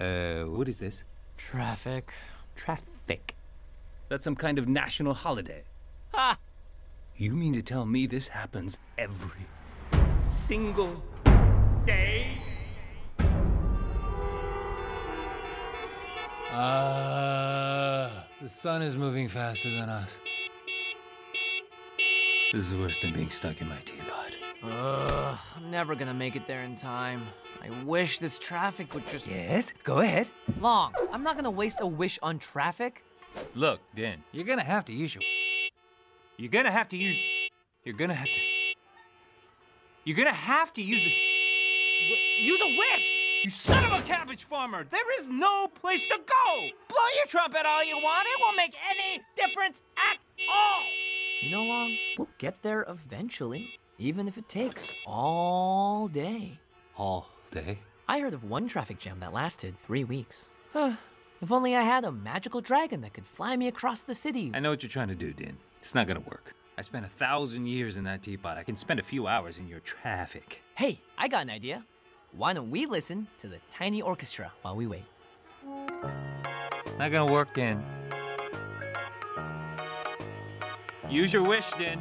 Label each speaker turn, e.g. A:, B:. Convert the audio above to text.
A: Uh, what is this?
B: Traffic.
A: Traffic. That's some kind of national holiday.
B: Ha!
A: You mean to tell me this happens every single day?
C: Uh, the sun is moving faster than us.
A: This is worse than being stuck in my teapot.
B: Ugh, I'm never gonna make it there in time. I wish this traffic would just.
A: Yes, go ahead.
B: Long, I'm not gonna waste a wish on traffic.
A: Look, Din,
C: You're gonna have to use your.
A: you're gonna have to use. You're gonna have to. You're gonna have to use a. Use a wish! You son of a cabbage farmer! There is no place to go!
B: Blow your trumpet all you want, it won't make any difference at all! You know, Long, we'll get there eventually, even if it takes all day.
A: All day?
B: I heard of one traffic jam that lasted three weeks. Huh. If only I had a magical dragon that could fly me across the city.
A: I know what you're trying to do, Din. It's not gonna work. I spent a thousand years in that teapot. I can spend a few hours in your traffic.
B: Hey, I got an idea. Why don't we listen to the tiny orchestra while we wait?
A: Not gonna work, Din. Use your wish, Din.